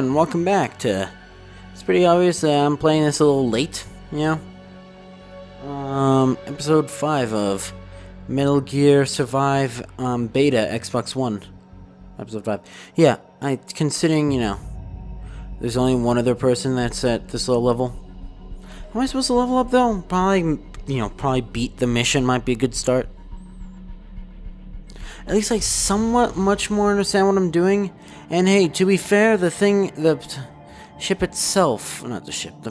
and welcome back to... It's pretty obvious that I'm playing this a little late, you know? Um, episode 5 of Metal Gear Survive um, Beta Xbox One. Episode 5. Yeah, I, considering, you know, there's only one other person that's at this low level. Am I supposed to level up though? Probably, you know, probably beat the mission might be a good start. At least I somewhat much more understand what I'm doing. And hey, to be fair, the thing, the ship itself, not the ship, the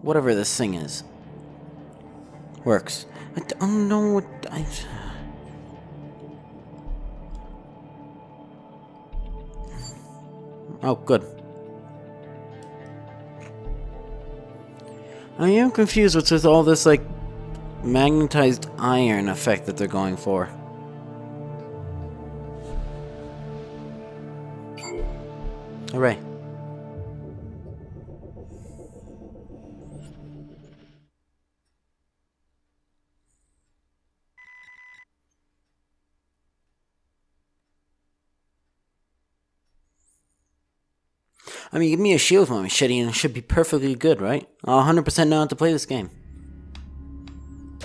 whatever this thing is, works. I don't oh know what I. Oh, good. I am confused what's with all this, like, magnetized iron effect that they're going for. Hooray. I mean, give me a shield with my machete and it should be perfectly good, right? I'll 100% know how to play this game.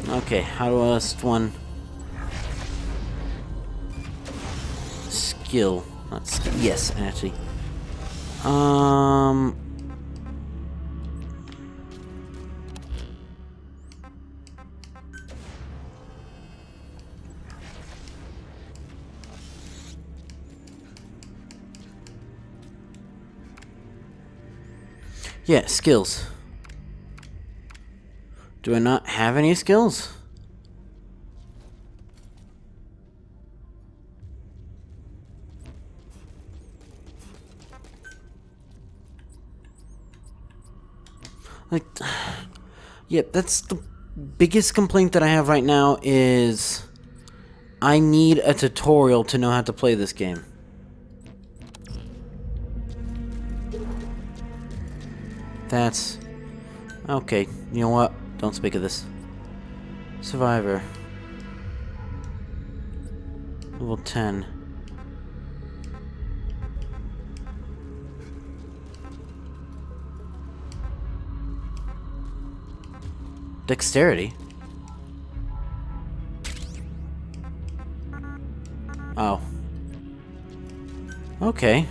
Okay, how do I list one? Skill. Not skill. Yes, actually. Um... Yeah, skills. Do I not have any skills? Yeah, that's the biggest complaint that I have right now is I need a tutorial to know how to play this game. That's... Okay, you know what? Don't speak of this. Survivor. Level 10. Dexterity? Oh. Okay.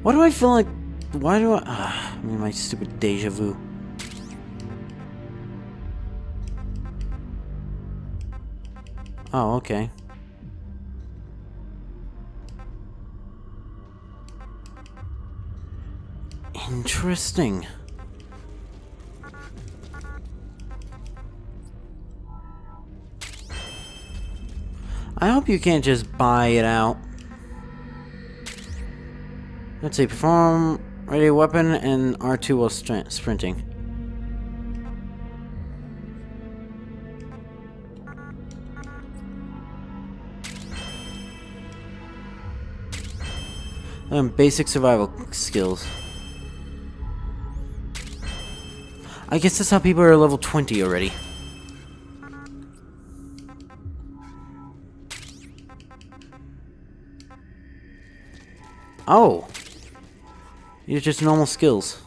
Why do I feel like... Why do I... Uh, I mean, my stupid deja vu. Oh, okay. Interesting. I hope you can't just buy it out. Let's see, perform ready weapon and R2 while sprinting. Um, basic survival skills. I guess that's how people are level 20 already. Oh! These are just normal skills.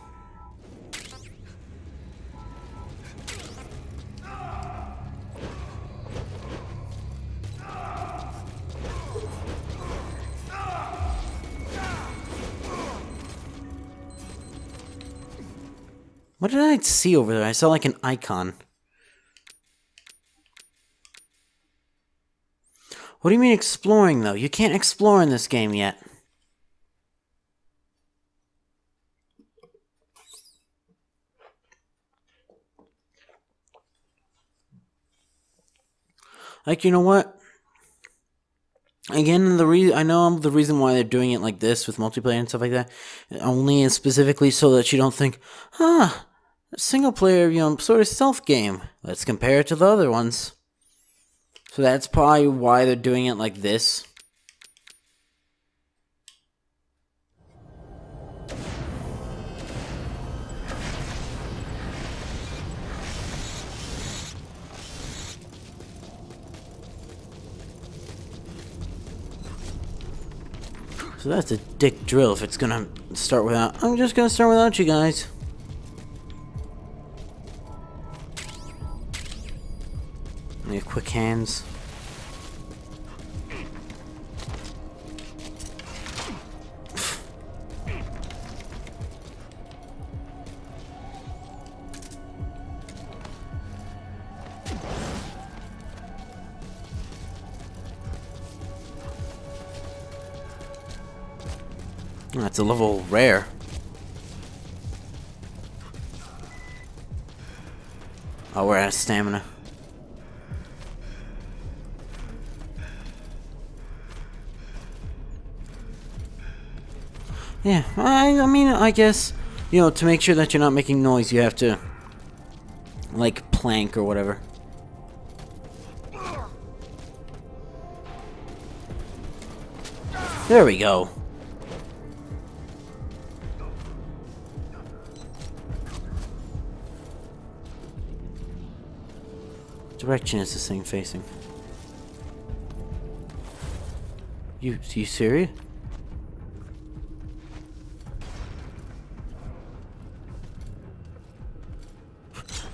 I see over there? I saw like an icon. What do you mean exploring, though? You can't explore in this game yet. Like, you know what? Again, the reason I know the reason why they're doing it like this with multiplayer and stuff like that, only and specifically so that you don't think, ah, single player, you know, sort of stealth game. Let's compare it to the other ones. So that's probably why they're doing it like this. So that's a dick drill if it's gonna start without... I'm just gonna start without you guys. Quick hands. That's a level rare. Oh, we're out of stamina. Yeah, I, I mean, I guess, you know, to make sure that you're not making noise, you have to, like, plank or whatever. There we go. direction is this thing facing? You, you serious?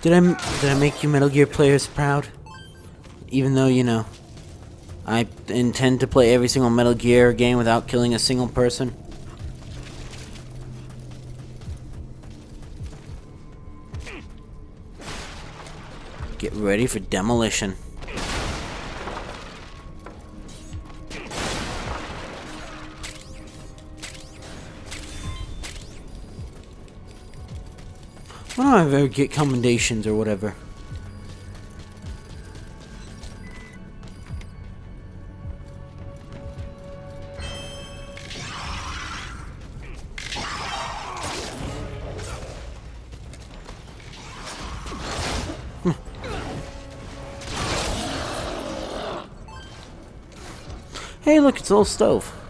Did I, did I make you Metal Gear players proud? Even though, you know, I intend to play every single Metal Gear game without killing a single person. Get ready for demolition. Don't ever get commendations or whatever? Hmm. Hey, look, it's a little stove.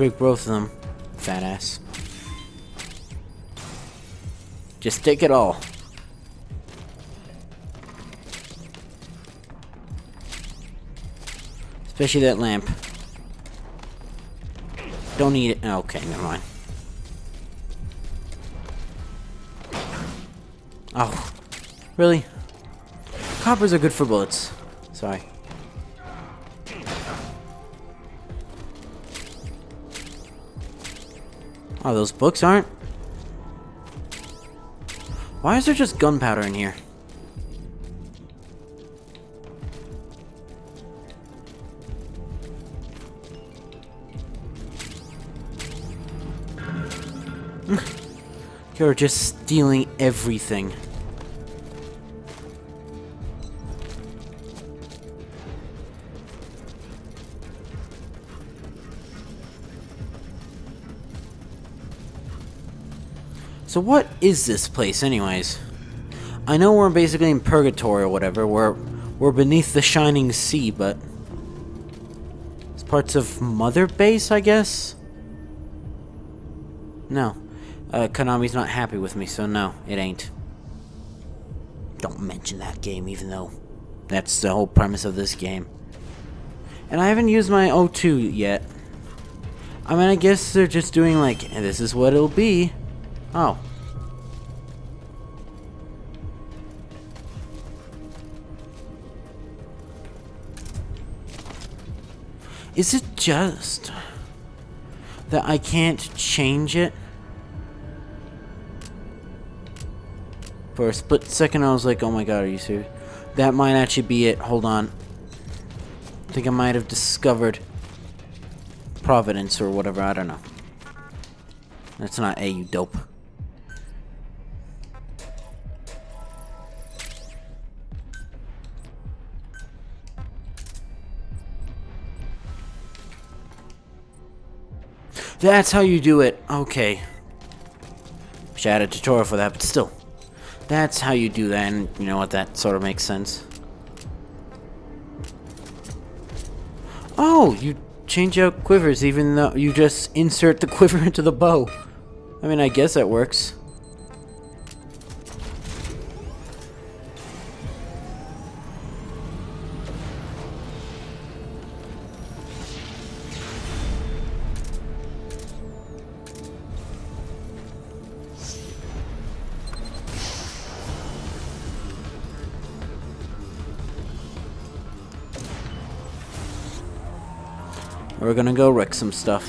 Break both of them, fat ass. Just take it all. Especially that lamp. Don't need it. Okay, never mind. Oh, really? Coppers are good for bullets. Sorry. Oh, those books aren't? Why is there just gunpowder in here? You're just stealing everything. So what is this place anyways? I know we're basically in purgatory or whatever, we're, we're beneath the shining sea, but... It's parts of Mother Base, I guess? No. Uh, Konami's not happy with me, so no, it ain't. Don't mention that game, even though that's the whole premise of this game. And I haven't used my O2 yet. I mean, I guess they're just doing like, this is what it'll be. Oh. Is it just that I can't change it? For a split second, I was like, oh my god, are you serious? That might actually be it. Hold on. I think I might have discovered Providence or whatever. I don't know. That's not A, you dope. That's how you do it. Okay. Wish I had a tutorial for that, but still. That's how you do that, and you know what, that sort of makes sense. Oh, you change out quivers even though you just insert the quiver into the bow. I mean, I guess that works. We're gonna go wreck some stuff.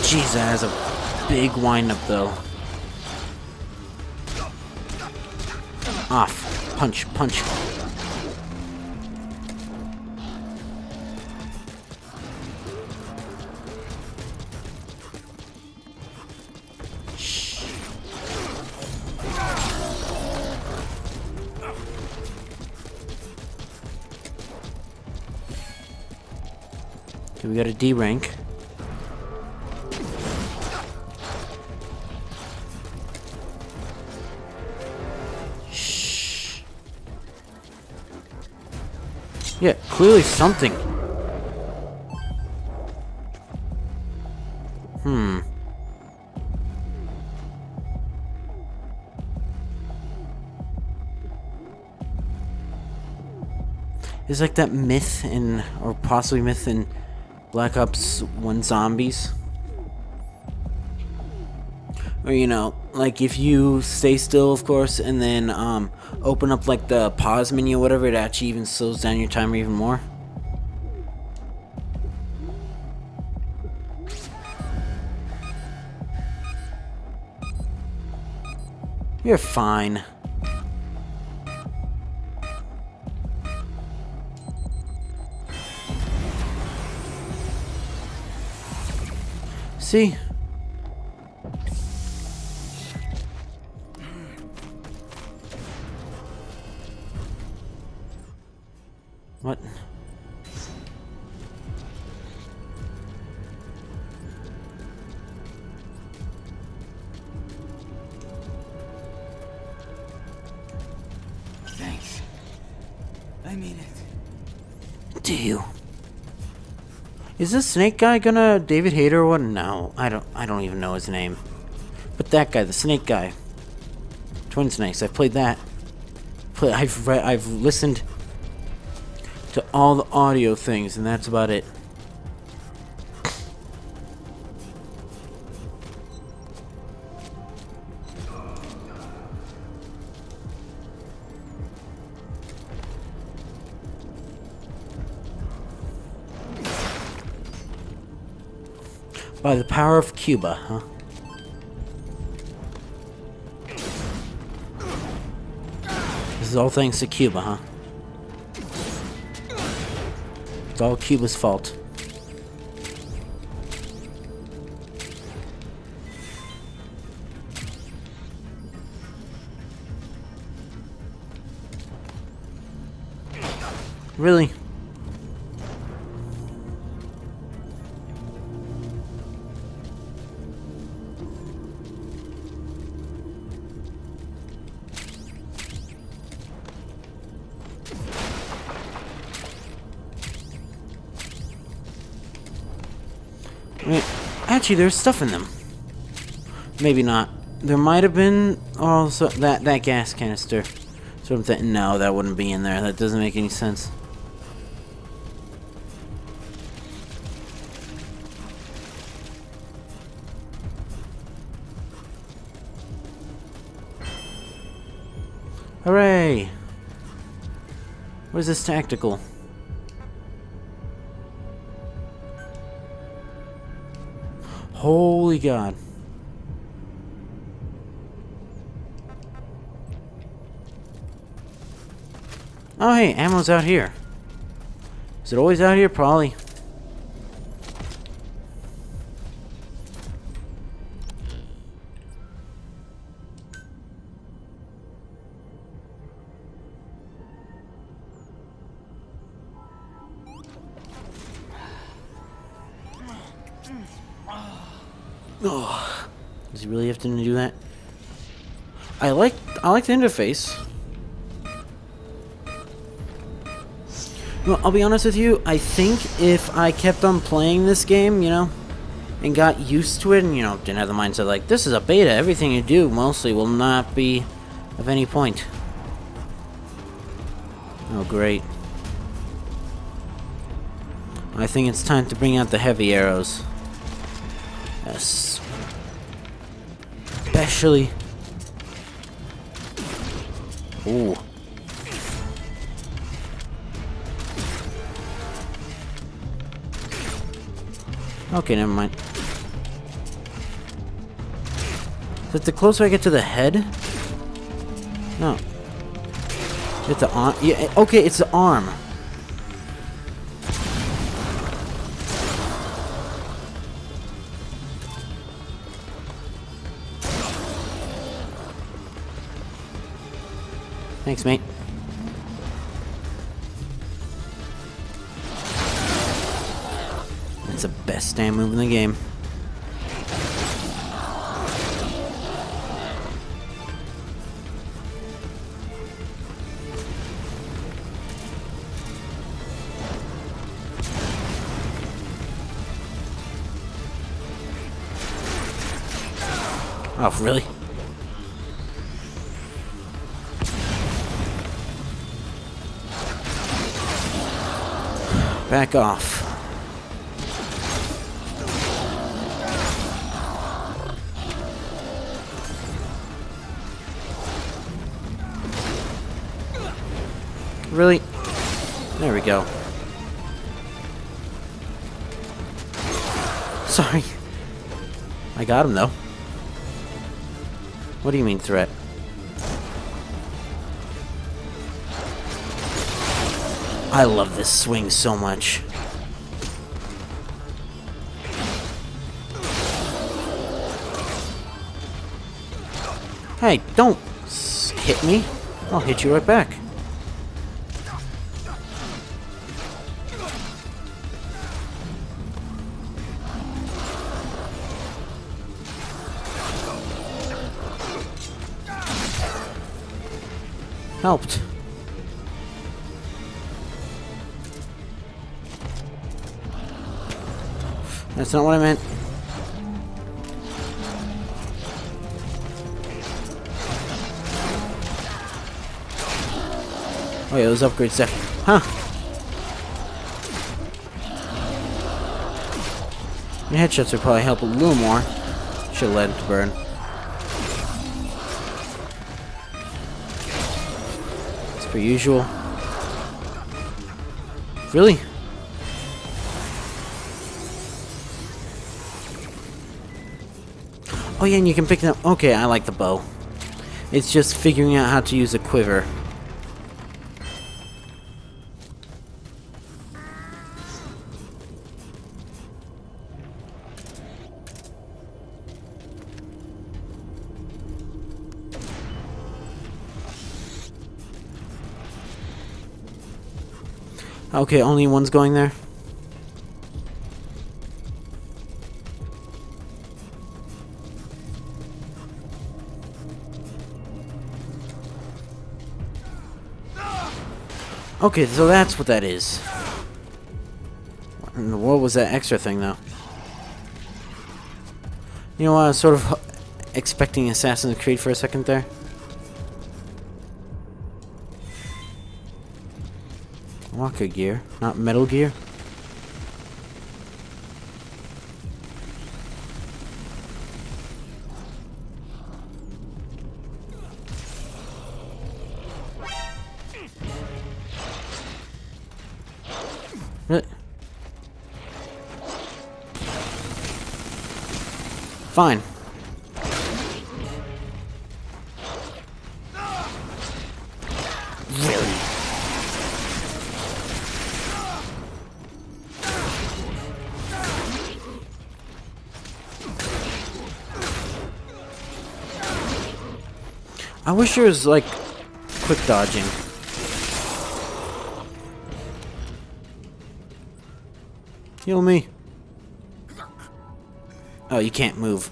Jeez, that has a big windup though. Off. Punch, punch. We got a D rank. Clearly something. Hmm. It's like that myth in, or possibly myth in Black Ops 1 Zombies. Or, you know, like if you stay still, of course, and then um, open up like the pause menu or whatever, it actually even slows down your timer even more. You're fine. See? I mean it. Do you? Is this snake guy gonna David Hayter or what? No, I don't. I don't even know his name. But that guy, the snake guy, Twin Snakes. I've played that. I've read. I've listened to all the audio things, and that's about it. By the power of Cuba, huh? This is all thanks to Cuba, huh? It's all Cuba's fault. Really? Actually, there's stuff in them. Maybe not. There might have been also that that gas canister. So I'm thinking, no, that wouldn't be in there. That doesn't make any sense. Hooray! What is this tactical? Holy God. Oh, hey, ammo's out here. Is it always out here? Probably. Oh, does he really have to do that? I like I like the interface. Well, I'll be honest with you. I think if I kept on playing this game, you know, and got used to it and, you know, didn't have the mindset like, this is a beta, everything you do mostly will not be of any point. Oh, great. I think it's time to bring out the heavy arrows. Especially... Ooh. Okay, never mind. Is the closer I get to the head? No. It's the arm. Yeah, okay, it's the arm. Thanks, mate. That's the best stand move in the game. Oh, really? Back off. Really? There we go. Sorry. I got him, though. What do you mean, threat? I love this swing so much. Hey, don't hit me. I'll hit you right back. Helped. That's not what I meant. Oh yeah, those upgrades there. Huh. Your headshots would probably help a little more. Should let it burn. As per usual. Really? Oh yeah, and you can pick them. Okay, I like the bow. It's just figuring out how to use a quiver. Okay, only one's going there? Okay, so that's what that is. What was that extra thing, though? You know, I was sort of expecting Assassin's Creed for a second there. Walker gear, not Metal Gear. Fine. Really? I wish there was like quick dodging. Heal me. Oh, you can't move.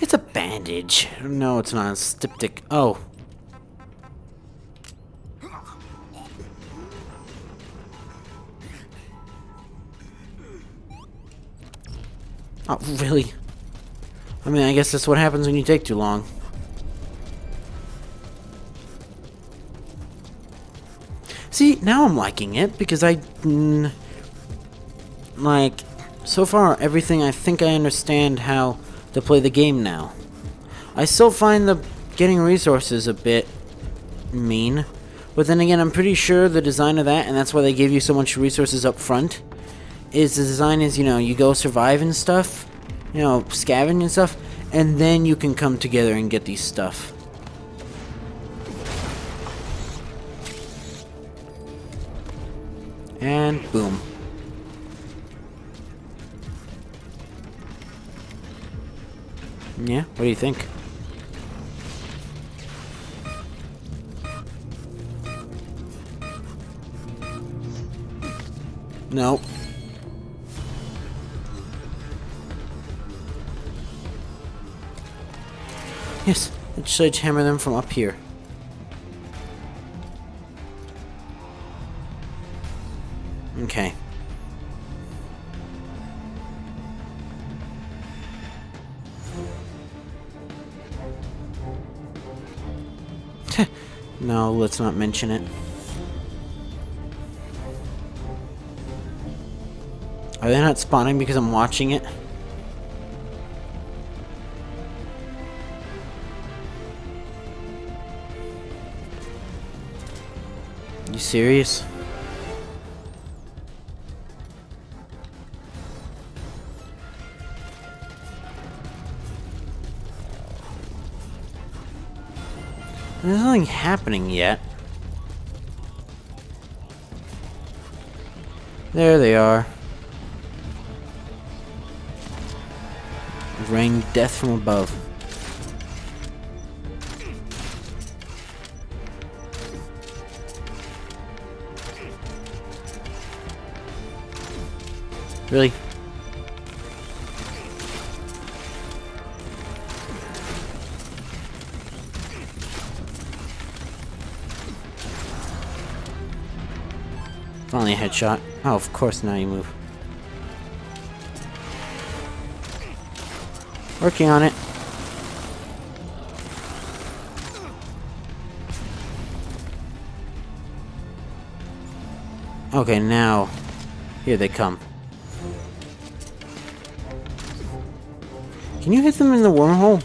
It's a bandage. No, it's not. It's styptic. Oh. Oh, really? I mean, I guess that's what happens when you take too long. See, now I'm liking it because I... Mm, like, so far, everything I think I understand how to play the game now. I still find the getting resources a bit mean. But then again, I'm pretty sure the design of that, and that's why they give you so much resources up front, is the design is, you know, you go survive and stuff, you know, scavenge and stuff, and then you can come together and get these stuff. And boom. Yeah, what do you think? No. Yes, let's sledgehammer them from up here. Let's not mention it. Are they not spawning because I'm watching it? You serious? Nothing happening yet. There they are. Rain death from above. Really? Finally a headshot. Oh, of course now you move. Working on it. Okay, now, here they come. Can you hit them in the wormhole?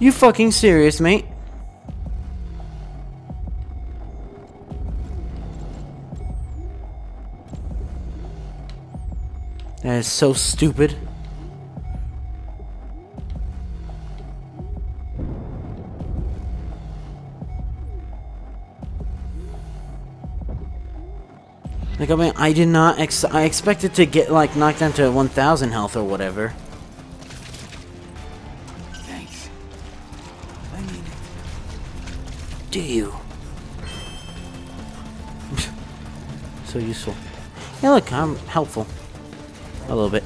You fucking serious, mate? That is so stupid. Like, I mean, I did not ex- I expected to get, like, knocked down to 1,000 health or whatever. So useful. Hey, look, I'm helpful. A little bit.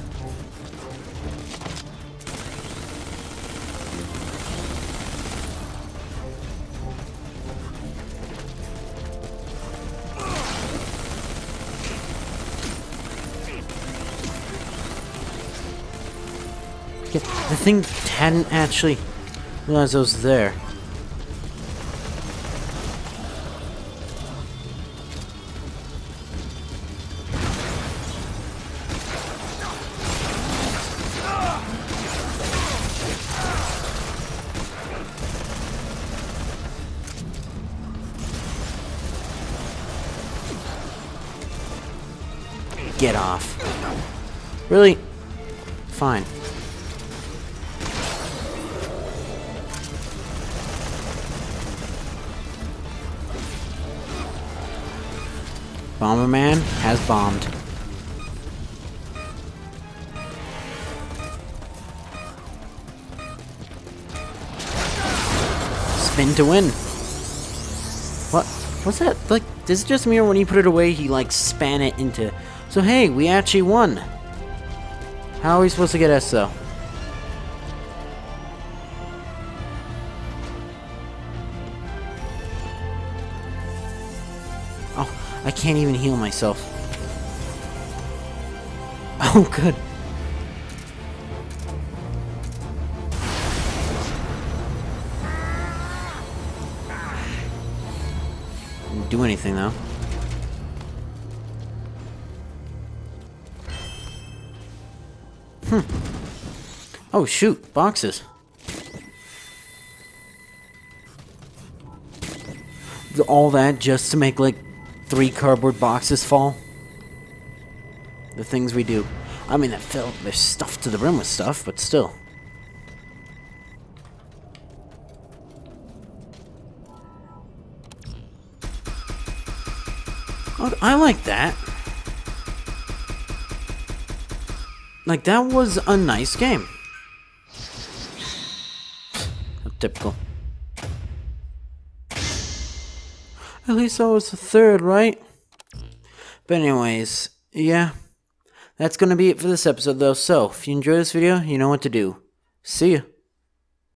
Yeah, the thing hadn't actually realized I was there. Bomberman has bombed. Spin to win. What? What's that? Like, is it just me or when he put it away, he like span it into. So hey, we actually won. How are we supposed to get S though? Can't even heal myself. Oh, good. Didn't do anything though. Hmm. Oh shoot, boxes. All that just to make like three cardboard boxes fall? The things we do. I mean, that fill there's stuff to the rim with stuff, but still. Oh, I like that. Like, that was a nice game. Typical. At least I was the third, right? But anyways, yeah. That's gonna be it for this episode though, so if you enjoyed this video, you know what to do. See ya.